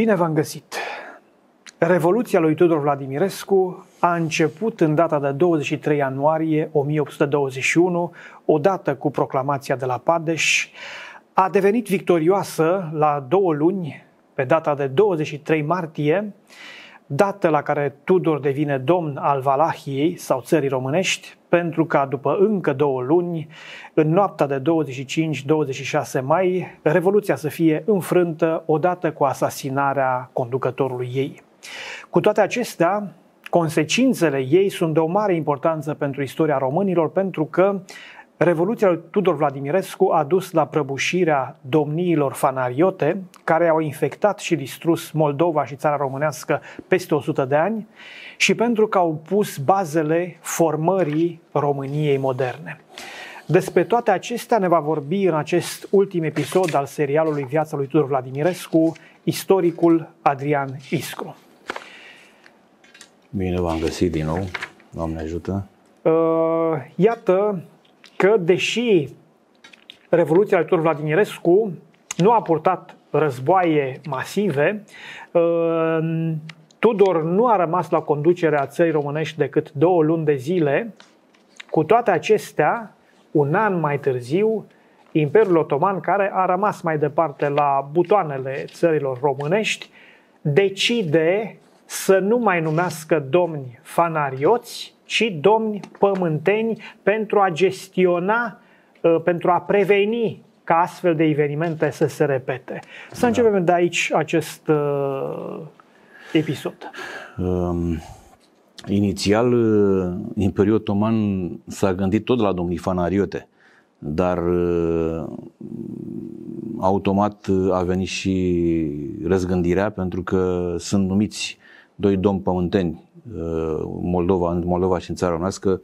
Bine v-am găsit! Revoluția lui Tudor Vladimirescu a început în data de 23 ianuarie 1821, odată cu proclamația de la Padeș, a devenit victorioasă la două luni, pe data de 23 martie, dată la care Tudor devine domn al Valahiei sau țării românești, pentru ca după încă două luni, în noaptea de 25-26 mai, Revoluția să fie înfrântă odată cu asasinarea conducătorului ei. Cu toate acestea, consecințele ei sunt de o mare importanță pentru istoria românilor, pentru că Revoluția lui Tudor Vladimirescu a dus la prăbușirea domniilor fanariote, care au infectat și distrus Moldova și țara românească peste 100 de ani, și pentru că au pus bazele formării României moderne. Despre toate acestea ne va vorbi în acest ultim episod al serialului Viața lui Tudor Vladimirescu, istoricul Adrian Iscru. Bine v-am găsit din nou, Doamne ajută. Uh, iată că deși Revoluția lui Tudor Vladimirescu nu a purtat războaie masive, uh, Tudor nu a rămas la conducerea țării românești decât două luni de zile. Cu toate acestea, un an mai târziu, Imperiul Otoman, care a rămas mai departe la butoanele țărilor românești, decide să nu mai numească domni fanarioți, ci domni pământeni pentru a gestiona, uh, pentru a preveni ca astfel de evenimente să se repete. Să da. începem de aici acest uh, episod. Um, inițial, uh, Imperiul Otoman s-a gândit tot la domnii fanariote, dar uh, automat a venit și răzgândirea pentru că sunt numiți doi domni pământeni, uh, Moldova, în Moldova și în țara noastră,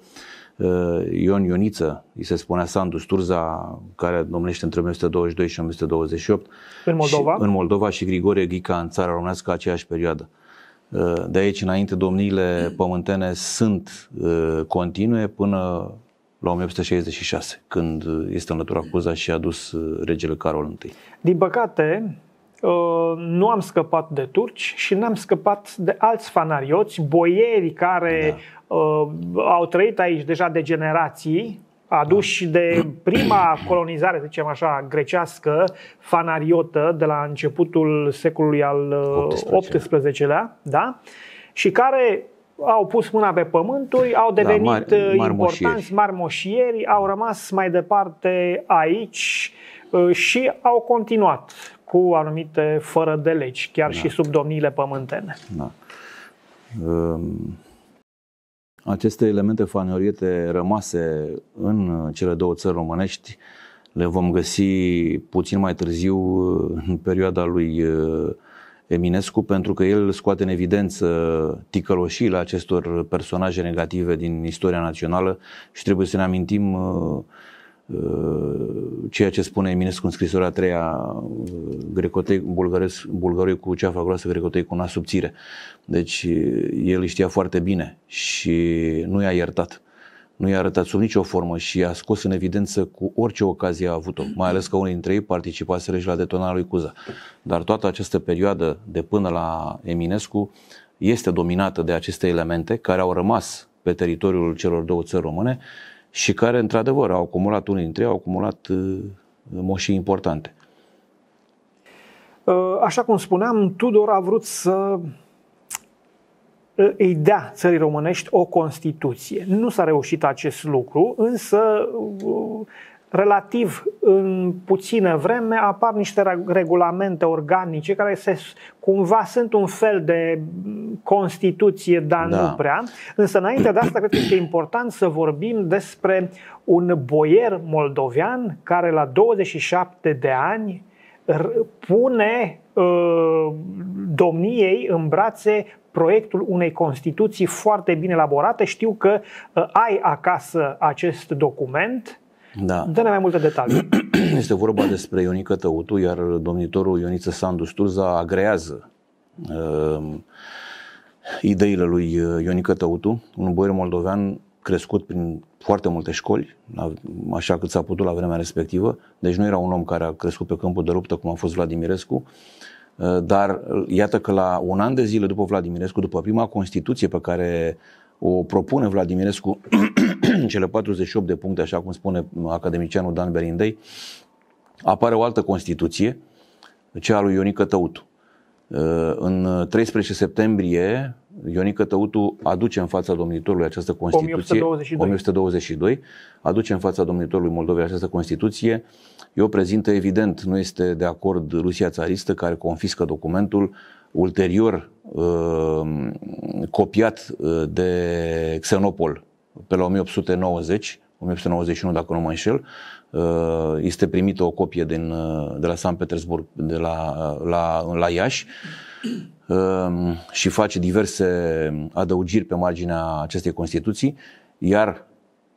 uh, Ion Ioniță, îi se spunea Sandu Sturza, care domnește între 1922 și 1928. În Moldova? Și, în Moldova și Grigore Ghica în țara românească aceeași perioadă. Uh, de aici înainte domniile pământene sunt continue până la 1866, când este înlăturat Cuza și a dus regele Carol I. Din păcate, Uh, nu am scăpat de turci și n-am scăpat de alți fanarioți, boieri care da. uh, au trăit aici deja de generații, aduși da. de prima colonizare, să zicem așa, grecească, fanariotă, de la începutul secolului al XVIII-lea, uh, da? și care au pus mâna pe pământuri, au da, devenit da, mari, uh, mari importanți, moșieri. mari moșieri, au rămas mai departe aici și au continuat cu anumite fără de legi, chiar da. și sub domniile pământene. Da. Um, aceste elemente fanoriete rămase în cele două țări românești le vom găsi puțin mai târziu în perioada lui uh, Eminescu, pentru că el scoate în evidență ticăloșiile acestor personaje negative din istoria națională și trebuie să ne amintim uh, Uh, ceea ce spune Eminescu în scrisoarea a treia, uh, grecotei, bulgăroi cu ceafa groasă, grecotei cu nas subțire. Deci uh, el îi știa foarte bine și nu i-a iertat. Nu i-a arătat sub nicio formă și a scos în evidență cu orice ocazie a avut-o, mai ales că unii dintre ei participaseră și la detonarea lui Cuza. Dar toată această perioadă de până la Eminescu este dominată de aceste elemente care au rămas pe teritoriul celor două țări române și care, într-adevăr, au acumulat, unii dintre ei au acumulat uh, moșii importante. Uh, așa cum spuneam, Tudor a vrut să uh, îi dea țării românești o Constituție. Nu s-a reușit acest lucru, însă relativ în puțină vreme apar niște regulamente organice care se, cumva sunt un fel de Constituție, dar da. nu prea. Însă înainte de asta cred că este important să vorbim despre un boier moldovean care la 27 de ani pune uh, domniei în brațe proiectul unei Constituții foarte bine elaborate. Știu că uh, ai acasă acest document da. Dă-ne mai multe detalii. Este vorba despre Ionica Tăutu, iar domnitorul Ioniță Sandu Sturza agrează uh, ideile lui uh, Ionica Tăutu, un boier moldovean crescut prin foarte multe școli, așa cât s-a putut la vremea respectivă. Deci nu era un om care a crescut pe câmpul de luptă cum a fost Vladimirescu. dar iată că la un an de zile după Vladimirescu, după prima Constituție pe care o propune Vladimirescu cele 48 de puncte, așa cum spune academicianul Dan Berindei, apare o altă Constituție, cea a lui Ionică Tăutu. În 13 septembrie, Ionică Tăutu aduce în fața domnitorului această Constituție, 1122. 1122, aduce în fața domnitorului Moldovei această Constituție. Eu prezintă, evident, nu este de acord Rusia țaristă care confiscă documentul, ulterior uh, copiat uh, de Xenopol pe la 1890, 1891 dacă nu mă înșel, uh, este primită o copie din, de la San Petersburg, de la, la, la Iași și face diverse adăugiri pe marginea acestei Constituții, iar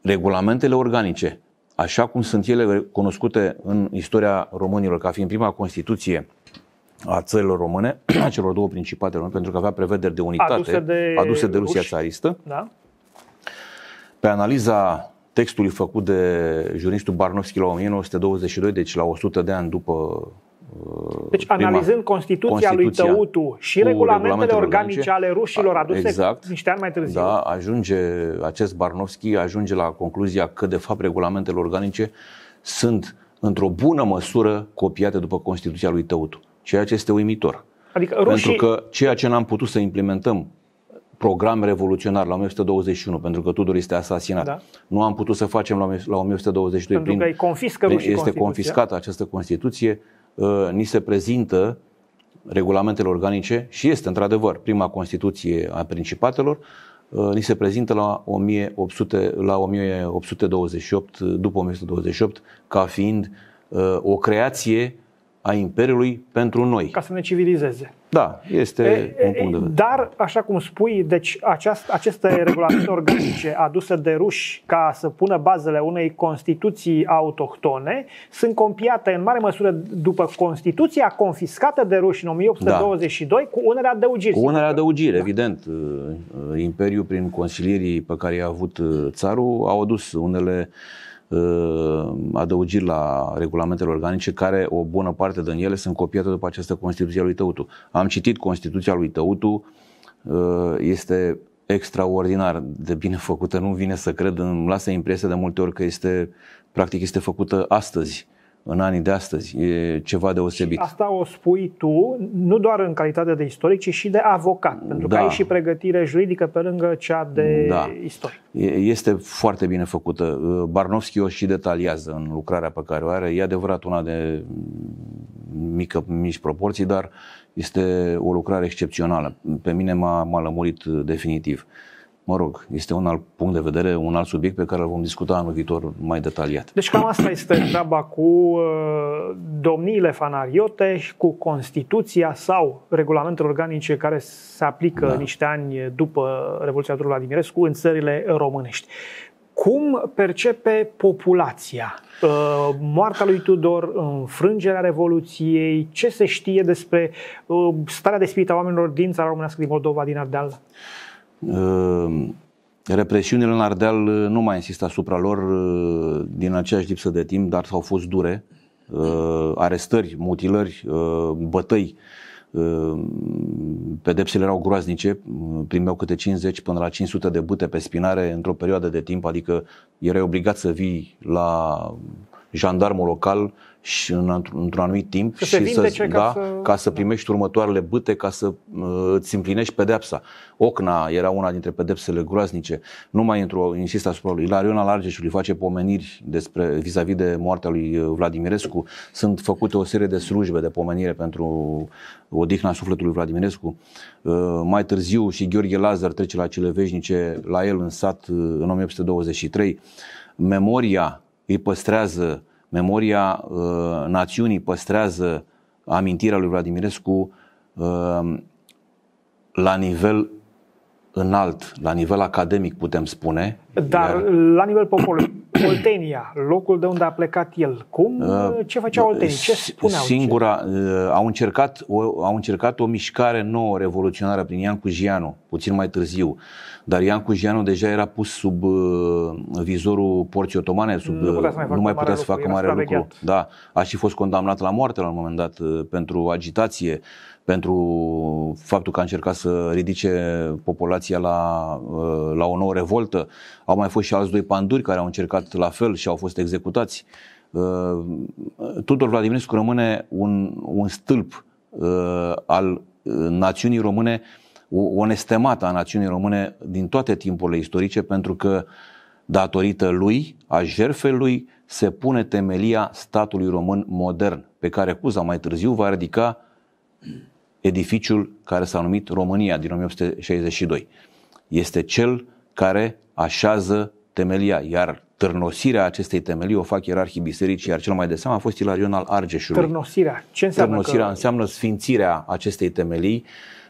regulamentele organice, așa cum sunt ele cunoscute în istoria românilor ca fiind prima Constituție a țărilor române, a celor două principate române, pentru că avea prevederi de unitate aduse de, aduse de Rusia ruși. țaristă. Da? Pe analiza textului făcut de juristul Barnovski la 1922, deci la 100 de ani după uh, deci analizând Constituția, Constituția lui Tăutu și regulamentele organice ale rușilor aduse exact, niște ani mai târziu. Da, ajunge, acest Barnovski ajunge la concluzia că de fapt regulamentele organice sunt într-o bună măsură copiate după Constituția lui Tăutu ceea ce este uimitor. Adică rușii... Pentru că ceea ce n-am putut să implementăm program revoluționar la 1921, pentru că Tudor este asasinat. Da. Nu am putut să facem la, la 1122. Pentru prin, că confiscă prin, Este confiscată această Constituție. Uh, ni se prezintă regulamentele organice și este într-adevăr prima Constituție a Principatelor, uh, ni se prezintă la 1800, la 1828, după 1828, ca fiind uh, o creație a Imperiului pentru noi. Ca să ne civilizeze. Da, este e, un punct de vedere. Dar, așa cum spui, deci aceast, aceste regulamente organice aduse de ruși ca să pună bazele unei Constituții autohtone sunt copiate în mare măsură după Constituția confiscată de ruși în 1822 da. cu unele adăugiri. Cu unele adăugiri, da. evident. Imperiul, prin consilierii pe care i-a avut țarul, au adus unele Uh, adăugiri la regulamentele organice, care o bună parte din ele sunt copiate după această Constituție a lui Tăutu. Am citit Constituția lui Tăutu, uh, este extraordinar de bine făcută, nu vine să cred, îmi lasă impresia de multe ori că este, practic este făcută astăzi în anii de astăzi. E ceva deosebit. Și asta o spui tu, nu doar în calitate de istoric, ci și de avocat, pentru da. că ai și pregătire juridică pe lângă cea de da. istoric. Este foarte bine făcută. Barnovski o și detaliază în lucrarea pe care o are. E adevărat una de mică, mici proporții, dar este o lucrare excepțională. Pe mine m-a, m-a lămurit definitiv mă rog, este un alt punct de vedere, un alt subiect pe care îl vom discuta anul viitor mai detaliat. Deci cam asta este treaba cu uh, domniile fanariote și cu Constituția sau regulamentele organice care se aplică da. niște ani după Revoluția lui Vladimirescu în țările românești. Cum percepe populația uh, moartea lui Tudor, înfrângerea Revoluției, ce se știe despre uh, starea de spirit a oamenilor din țara românească, din Moldova, din Ardeal? Ehm, represiunile în Ardeal eh, nu mai insist asupra lor eh, din aceeași lipsă de timp, dar au fost dure. Eh, arestări, mutilări, bătăi, pedepsele erau groaznice, primeau câte 50 până la 500 de bute pe spinare într-o perioadă de timp, adică erai obligat să vii la jandarmul local și în, într-un anumit timp să și să, ca, da, să, ca să primești următoarele bâte, ca să uh, îți împlinești pedepsa. Ocna era una dintre pedepsele groaznice. Nu mai intru, insist asupra lui Ilarion Alargeșului, face pomeniri despre, vis-a-vis de moartea lui uh, Vladimirescu. Sunt făcute o serie de slujbe de pomenire pentru odihna sufletului Vladimirescu. Uh, mai târziu și Gheorghe Lazar trece la cele veșnice la el în sat uh, în 1823. Memoria îi păstrează memoria uh, națiunii păstrează amintirea lui Vladimirescu uh, la nivel înalt, la nivel academic, putem spune. Dar iar... la nivel popular, Oltenia, locul de unde a plecat el, cum, uh, ce făcea Oltenia, ce spuneau? Singura, uh, au, încercat o, au încercat o mișcare nouă, revoluționară prin Ian Cujianu, puțin mai târziu, dar Ian Cujianu deja era pus sub uh, vizorul porții otomane, sub, nu, putea să mai, nu mai putea să facă mare lucru. Da, a și fost condamnat la moarte la un moment dat uh, pentru agitație, pentru faptul că a încercat să ridice populația la, uh, la o nouă revoltă. Au mai fost și alți doi panduri care au încercat la fel și au fost executați. Uh, Tudor Vladimirescu rămâne un, un stâlp uh, al națiunii române, o nestemată a națiunii române din toate timpurile istorice, pentru că datorită lui, a jertfei lui, se pune temelia statului român modern, pe care Cuza mai târziu va ridica edificiul care s-a numit România din 1862. Este cel care așează temelia, iar târnosirea acestei temelii o fac ierarhii bisericii, iar cel mai de seamă a fost Ilarion al Argeșului. Târnosirea? Ce înseamnă? Târnosirea că... înseamnă sfințirea acestei temelii,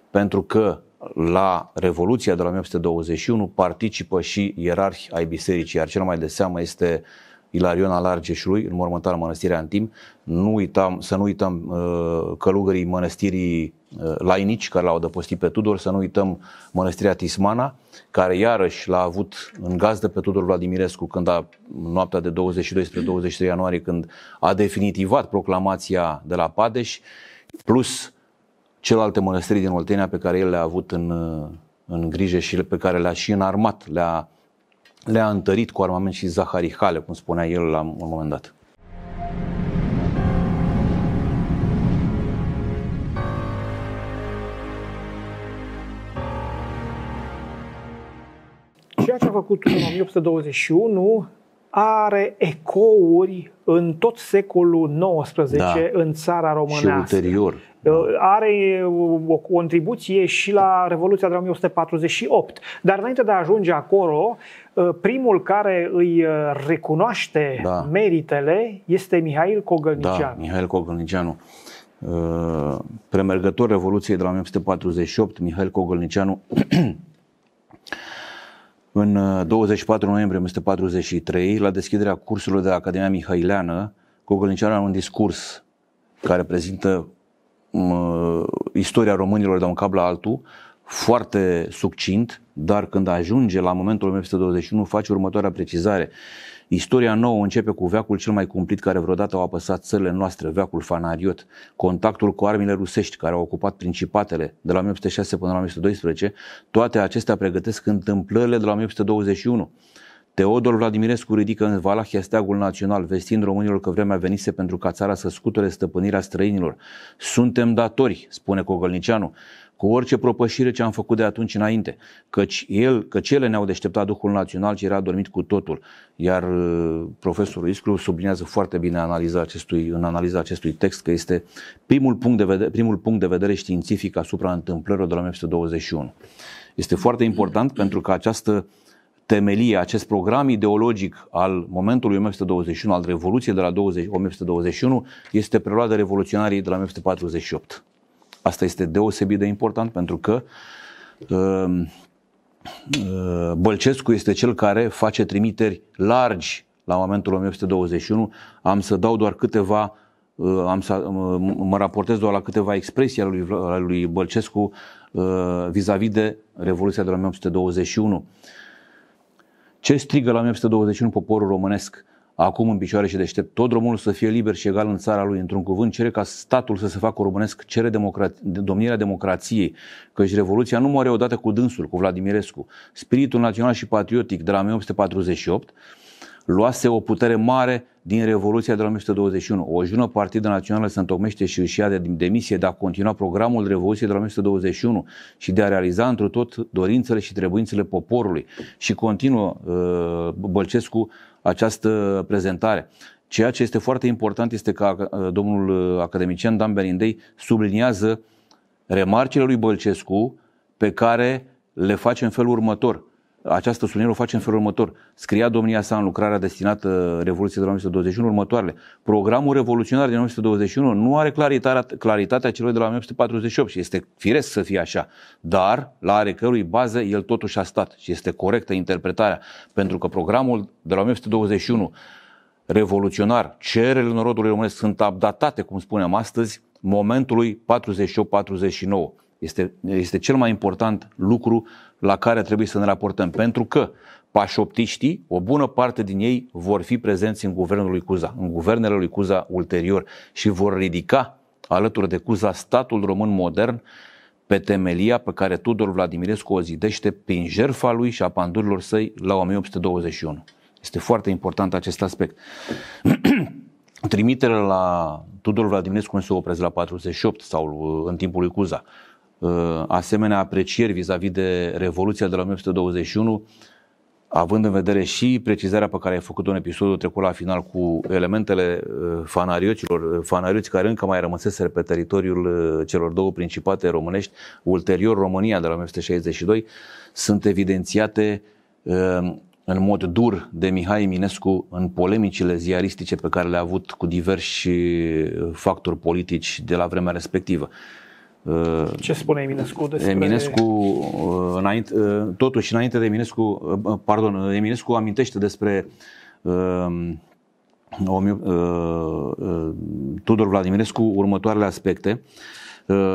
pentru că la Revoluția de la 1821 participă și ierarhi ai bisericii, iar cel mai de seamă este Ilarion al Argeșului, în mormântarea mănăstirii Antim. Nu uitam, să nu uităm uh, călugării mănăstirii uh, lainici care l-au adăpostit pe Tudor, să nu uităm mănăstirea Tismana, care iarăși l-a avut în gazdă pe Tudor Vladimirescu când a, noaptea de 22 spre 23 ianuarie, când a definitivat proclamația de la Padeș, plus celelalte mănăstiri din Oltenia pe care el le-a avut în, uh, în grijă și pe care le-a și înarmat, le-a le-a întărit cu armament și zaharihale, cum spunea el la un moment dat. Ce a făcut în 1821 are ecouri în tot secolul XIX da. în țara românească. Și ulterior. Uh, are uh, o contribuție și la Revoluția de 1848. Dar înainte de a ajunge acolo, uh, primul care îi recunoaște da. meritele este Mihail Cogălnicianu. Da, Mihail Cogălnicianu. Premergător Revoluției de la 1848, Mihail Cogălnicianu în 24 noiembrie 1943, la deschiderea cursurilor de la Academia Mihaileană, Cogălnicianu are un discurs care prezintă istoria românilor de un cap la altul, foarte succint, dar când ajunge la momentul 1921 face următoarea precizare. Istoria nouă începe cu veacul cel mai cumplit care vreodată au apăsat țările noastre, veacul fanariot, contactul cu armile rusești care au ocupat principatele de la 1806 până la 1812, toate acestea pregătesc întâmplările de la 1821. Teodor Vladimirescu ridică în Valahia steagul național, vestind românilor că vremea venise pentru ca țara să scuture stăpânirea străinilor. Suntem datori, spune Cogălnicianu, cu orice propășire ce am făcut de atunci înainte, căci, el, căci ele ne-au deșteptat Duhul Național ce era dormit cu totul. Iar uh, profesorul Iscru sublinează foarte bine analiza acestui, în analiza acestui text că este primul punct de vedere, primul punct de vedere științific asupra întâmplărilor de la 1921. Este foarte important pentru că această temelie, acest program ideologic al momentului 1921, al Revoluției de la 20, 1921, este preluat de revoluționarii de la 1948. Asta este deosebit de important pentru că uh, uh, Bălcescu este cel care face trimiteri largi la momentul 1921. Am să dau doar câteva uh, am să, uh, mă raportez doar la câteva expresii ale lui, ale lui Bălcescu uh, vis-a-vis de Revoluția de la 1921. Ce strigă la 1921 poporul românesc? Acum în picioare și deștept, tot românul să fie liber și egal în țara lui, într-un cuvânt, cere ca statul să se facă românesc, cere democra- domnirea democrației, căci Revoluția nu moare odată cu dânsul, cu Vladimirescu. Spiritul național și patriotic de la 1848 luase o putere mare din Revoluția de la 1921. O jună partidă națională se întocmește și își ia de demisie de a continua programul Revoluției de la 1921 și de a realiza într tot dorințele și trebuințele poporului. Și continuă uh, Bălcescu această prezentare. Ceea ce este foarte important este că uh, domnul uh, academician Dan Berindei subliniază remarcile lui Bălcescu pe care le face în felul următor această subliniere o face în felul următor. Scria domnia sa în lucrarea destinată Revoluției de la 1921 următoarele. Programul revoluționar din 1921 nu are claritatea, claritatea celor de la 1948 și este firesc să fie așa. Dar, la are cărui bază, el totuși a stat și este corectă interpretarea. Pentru că programul de la 1921 revoluționar, cererile norodului românesc sunt updatate, cum spunem astăzi, momentului 48-49 este, este cel mai important lucru la care trebuie să ne raportăm, pentru că pașoptiștii, o bună parte din ei vor fi prezenți în guvernul lui Cuza, în guvernele lui Cuza ulterior și vor ridica alături de Cuza, statul român modern pe temelia pe care Tudor Vladimirescu o zidește prin jertfa lui și a pandurilor săi la 1821. Este foarte important acest aspect. Trimiterea la Tudor Vladimirescu nu se opresc la 48 sau uh, în timpul lui Cuza. Uh, asemenea aprecieri vis-a-vis de Revoluția de la 1921 având în vedere și precizarea pe care ai făcut-o în episodul trecut la final cu elementele uh, fanarioților, uh, fanarioți care încă mai rămăseseră pe teritoriul uh, celor două principate românești, ulterior România de la 1962, sunt evidențiate în mod dur de Mihai Eminescu în polemicile ziaristice pe care le-a avut cu diversi factori politici de la vremea respectivă. Ce spune Eminescu despre... Eminescu, uh, înainte, uh, totuși, înainte de Eminescu, uh, pardon, Eminescu amintește despre uh, Tudor Vladimirescu următoarele aspecte,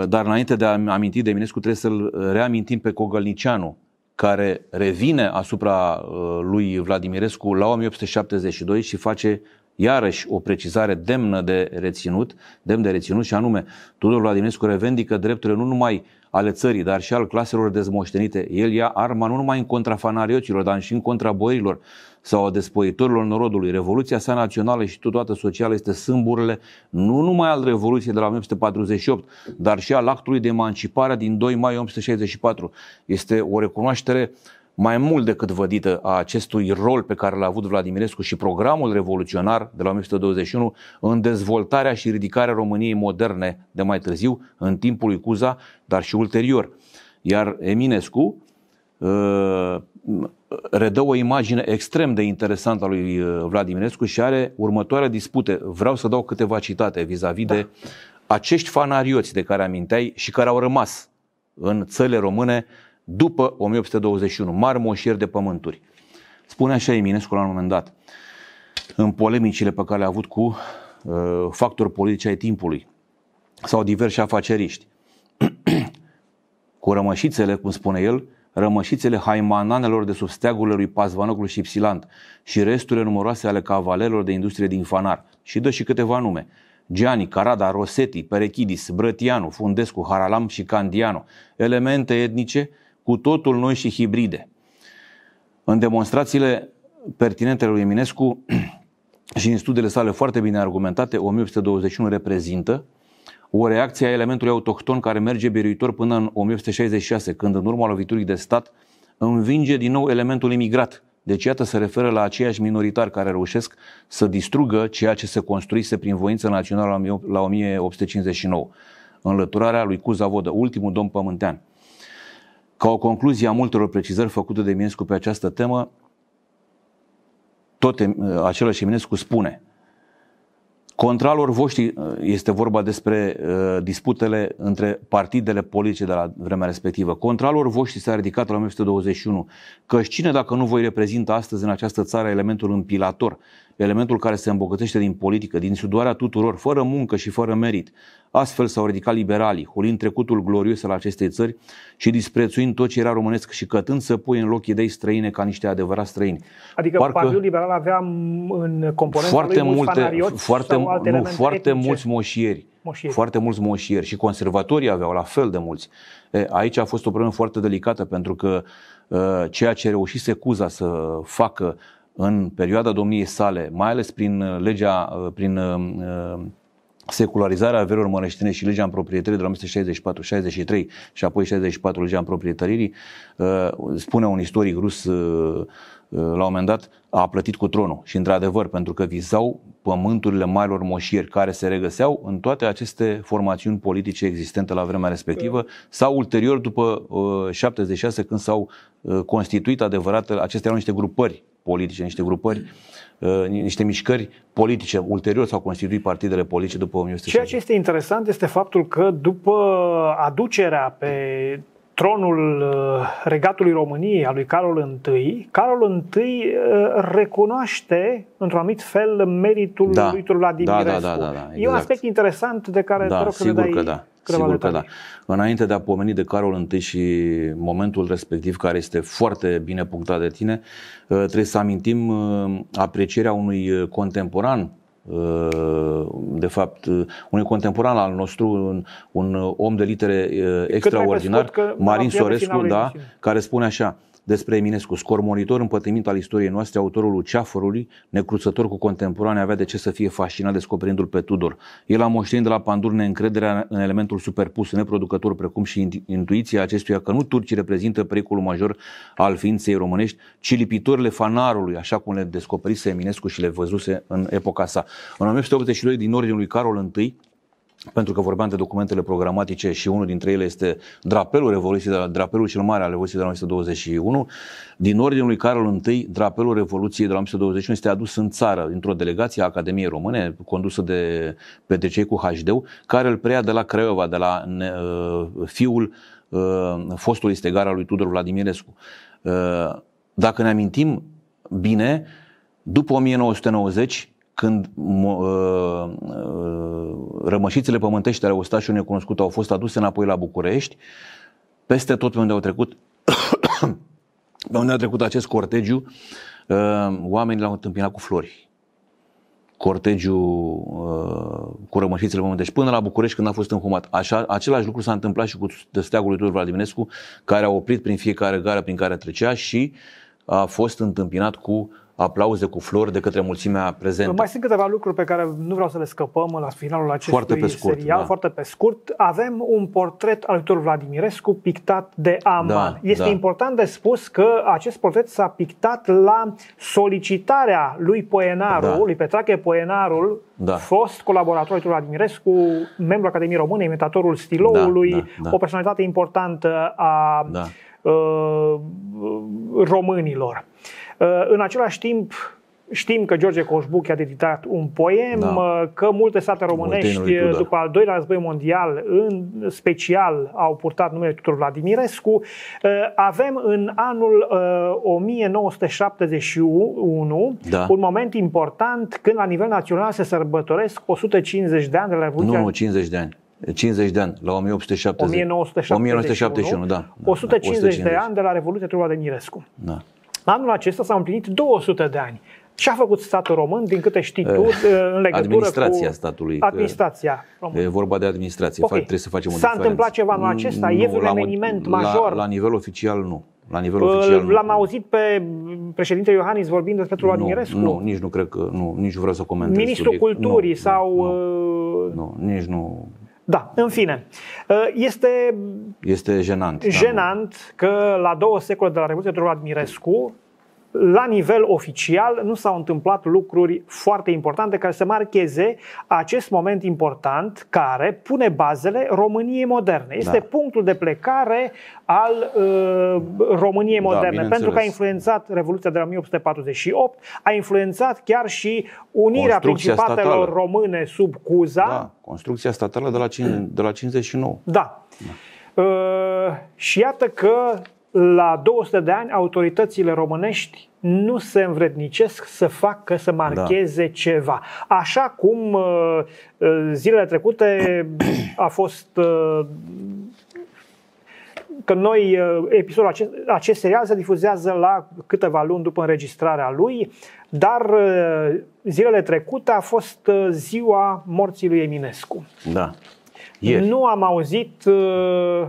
dar înainte de a aminti de Eminescu trebuie să-l reamintim pe Cogălnicianu, care revine asupra lui Vladimirescu la 1872 și face iarăși o precizare demnă de reținut, demn de reținut și anume Tudor Vladimirescu revendică drepturile nu numai ale țării, dar și al claselor dezmoștenite. El ia arma nu numai în contra fanarioților, dar și în contra boierilor sau a despoitorilor norodului. Revoluția sa națională și toată socială este sâmburile nu numai al Revoluției de la 1948, dar și al actului de emancipare din 2 mai 1864. Este o recunoaștere mai mult decât vădită a acestui rol pe care l-a avut Vladimirescu și programul revoluționar de la 1921 în dezvoltarea și ridicarea României moderne de mai târziu, în timpul lui Cuza, dar și ulterior. Iar Eminescu uh, redă o imagine extrem de interesantă a lui uh, Vladimirescu și are următoarea dispute. Vreau să dau câteva citate vis-a-vis da. de acești fanarioți de care aminteai și care au rămas în țările române după 1821, mari moșieri de pământuri. Spune așa Eminescu la un moment dat, în polemicile pe care le-a avut cu uh, factori politici ai timpului sau diversi afaceriști. cu rămășițele, cum spune el, rămășițele haimananelor de sub steagurile lui Pazvanoclu și Psilant și resturile numeroase ale cavalerilor de industrie din Fanar. Și dă și câteva nume. Gianni, Carada, Rosetti, Perechidis, Brătianu, Fundescu, Haralam și Candiano, elemente etnice cu totul noi și hibride. În demonstrațiile pertinente lui Eminescu și în studiile sale foarte bine argumentate, 1821 reprezintă o reacție a elementului autohton care merge biruitor până în 1866, când în urma loviturii de stat învinge din nou elementul imigrat. Deci iată se referă la aceiași minoritari care reușesc să distrugă ceea ce se construise prin voință națională la 1859. Înlăturarea lui Cuza Vodă, ultimul domn pământean. Ca o concluzie a multor precizări făcute de Eminescu pe această temă, tot același Eminescu spune Contralor voștri uh, este vorba despre uh, disputele între partidele politice de la vremea respectivă. Contralor voștri s-a ridicat la 1921 că cine dacă nu voi reprezintă astăzi în această țară elementul împilator, elementul care se îmbogățește din politică, din sudoarea tuturor, fără muncă și fără merit. Astfel s-au ridicat liberalii, hulind trecutul glorios al acestei țări și disprețuind tot ce era românesc și cătând să pui în loc idei străine ca niște adevărați străini. Adică Parcă Partidul Liberal avea în componența foarte lui multe, foarte, nu, foarte etnice. mulți moșieri. moșieri. Foarte mulți moșieri și conservatorii aveau la fel de mulți. E, aici a fost o problemă foarte delicată pentru că uh, ceea ce reușise Cuza să facă în perioada domniei sale, mai ales prin uh, legea, uh, prin uh, secularizarea averilor mănăștine și legea proprietării de la 1964-63 și apoi 64 legea proprietării, spune un istoric rus la un moment dat, a plătit cu tronul. Și într-adevăr, pentru că vizau pământurile marilor moșieri care se regăseau în toate aceste formațiuni politice existente la vremea respectivă sau ulterior după 76 când s-au constituit adevărat, acestea erau niște grupări politice, niște grupări, uh, niște mișcări politice. Ulterior s-au constituit partidele politice după 1960. Ceea ce este interesant este faptul că după aducerea pe tronul uh, regatului României al lui Carol I, Carol I uh, recunoaște într-un anumit fel meritul da. lui Vladimirescu. Da, da, da, da, da, exact. E un aspect interesant de care da, te rog să sigur ne dai că da. Sigur că da. Înainte de a pomeni de Carol I și momentul respectiv, care este foarte bine punctat de tine, uh, trebuie să amintim aprecierea unui contemporan de de fapt, unui contemporan al nostru, un, un om de litere extraordinar, Marin Sorescu, da, care spune așa, despre Eminescu, scor monitor împătimit al istoriei noastre, autorul Luceafărului, necruțător cu contemporane, avea de ce să fie fascinat descoperindu-l pe Tudor. El a moștenit de la Pandur neîncrederea în elementul superpus, neproducător, precum și intuiția acestuia că nu turcii reprezintă pericolul major al ființei românești, ci lipitorile fanarului, așa cum le descoperise Eminescu și le văzuse în epoca sa. În 1982, din ordinul lui Carol I, pentru că vorbeam de documentele programatice și unul dintre ele este drapelul Revoluției, de drapelul cel mare al Revoluției de la 1921. Din ordinul lui Carol I, drapelul Revoluției de la 1921 este adus în țară, dintr-o delegație a Academiei Române, condusă de Petricei cu HD, care îl preia de la Craiova, de la uh, fiul uh, fostului stegar al lui Tudor Vladimirescu. Uh, dacă ne amintim bine, după 1990, când uh, uh, rămășițele pământești ale ostașului necunoscut au fost aduse înapoi la București, peste tot pe unde au trecut, pe unde a trecut acest cortegiu, uh, oamenii l-au întâmpinat cu flori. Cortegiu uh, cu rămășițele pământești până la București când a fost înhumat. Așa, același lucru s-a întâmplat și cu steagul lui Tudor Vladimirescu, care a oprit prin fiecare gară prin care trecea și a fost întâmpinat cu aplauze cu flori de către mulțimea prezentă. Mai sunt câteva lucruri pe care nu vreau să le scăpăm la finalul acestui foarte pe scurt, serial, da. foarte pe scurt. Avem un portret al lui Vladimirescu pictat de Aman. Da, este da. important de spus că acest portret s-a pictat la solicitarea lui Poenaru, Da. lui Petrache Poenarul, Da. fost colaborator al lui Vladimirescu, membru Academiei Române, imitatorul stiloului, Da, da, da. o personalitate importantă a Da. uh, românilor. Uh, în același timp, știm că George Coșbuc a dedicat un poem, Da. uh, că multe state românești, Oltenului Tudor. după al doilea război mondial, în special, au purtat numele Tudor Vladimirescu. Uh, Avem în anul uh, 1971 Da. un moment important când la nivel național se sărbătoresc 150 de ani de la Revoluția Nu, nu, 50 de ani. 50 de ani, la 1870. 1971, 1971, da. da. 150 de ani de la Revoluția Tudor Vladimirescu. Da. Anul acesta s-au împlinit 200 de ani. Ce a făcut statul român, din câte știi tu, în legătură Eh, administrația cu statului, că- Administrația română. E vorba de administrație. Ok. Fac, trebuie să facem o S-a diferență. întâmplat ceva anul acesta? E vreun la mod- eveniment la, major? La nivel oficial, nu. La nivel oficial, nu. L-am auzit pe președintele Iohannis vorbind despre Tudor Vladimirescu. Nu, nu, nici nu cred că, nu, nici nu vreau să comentez. Ministrul subiect. Culturii nu, sau... Nu, uh, nu, nici nu. Da, în fine. Uh, Este Este jenant. da, nu. jenant că la două secole de la Revoluția Tudor Vladimirescu, la nivel oficial, nu s-au întâmplat lucruri foarte importante care să marcheze acest moment important care pune bazele României moderne. Este Da. punctul de plecare al uh, României Da, moderne, bineînțeles. pentru că a influențat Revoluția de la 1848, a influențat chiar și unirea Construcția principatelor statală. române sub Cuza. Da, construcția statală de la, cin- de la 59. Da. Uh, și iată că la 200 de ani autoritățile românești nu se învrednicesc să facă, să marcheze ceva. Așa cum uh, uh, zilele trecute a fost uh, că noi, uh, episodul acest, acest serial se difuzează la câteva luni după înregistrarea lui, dar uh, zilele trecute a fost uh, ziua morții lui Eminescu. Da. Ieri. Nu am auzit uh,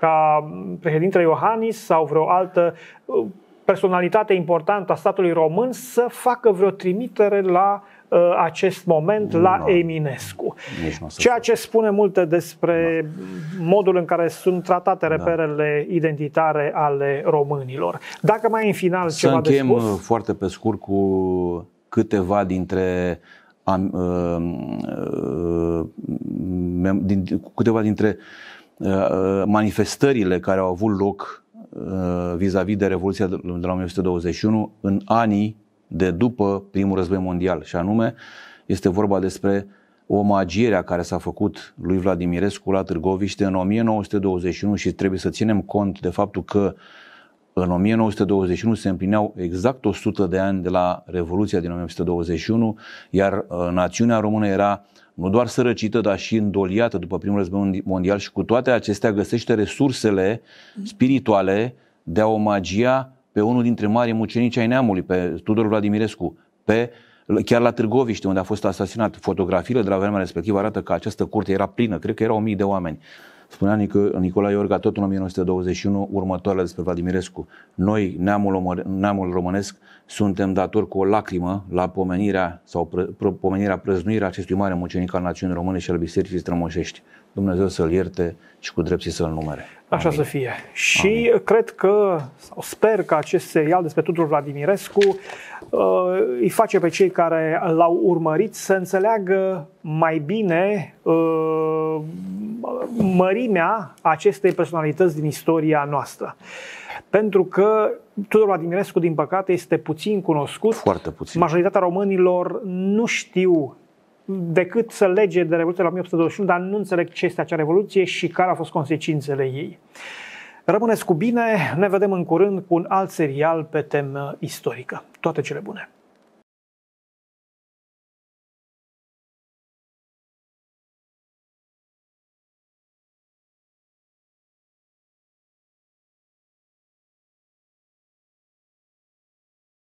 ca președintele Iohannis sau vreo altă uh, personalitate importantă a statului român să facă vreo trimitere la uh, acest moment, la Nu. Eminescu. Nici nu o să Ceea fac. ce spune multe despre modul în care sunt tratate reperele identitare ale românilor. Dacă mai ai în final Să ceva de încheiem uh, spus. foarte pe scurt cu câteva dintre am, uh, uh, mem- din, cu câteva dintre uh, manifestările care au avut loc uh, vis-a-vis de Revoluția de de la 1921 în anii de după primul război mondial. Și anume este vorba despre omagierea care s-a făcut lui Vladimirescu la Târgoviște în 1921 și trebuie să ținem cont de faptul că în 1921 se împlineau exact 100 de ani de la Revoluția din 1921, iar uh, națiunea română era nu doar sărăcită, dar și îndoliată după primul război mondial și cu toate acestea găsește resursele spirituale de a omagia pe unul dintre mari mucenici ai neamului, pe Tudor Vladimirescu, pe chiar la Târgoviște, unde a fost asasinat, fotografiile de la vremea respectivă arată că această curte era plină, cred că erau mii de oameni. Spunea Nicolae Iorga tot în 1921 următoarele despre Vladimirescu. Noi, neamul, neamul românesc, suntem datori cu o lacrimă la pomenirea sau pre, pomenirea prăznuirea acestui mare mucenic al națiunii române și al bisericii strămoșești. Dumnezeu să-l ierte și cu drepții să-l numere. Așa Amin. să fie. Și Amin. cred că, sau sper că acest serial despre Tudor Vladimirescu uh, îi face pe cei care l-au urmărit să înțeleagă mai bine uh, mărimea acestei personalități din istoria noastră. Pentru că Tudor Vladimirescu, din păcate, este puțin cunoscut. Foarte puțin. Majoritatea românilor nu știu decât să lege de Revoluția la 1821, dar nu înțeleg ce este acea revoluție și care au fost consecințele ei. Rămâneți cu bine, ne vedem în curând cu un alt serial pe temă istorică. Toate cele bune!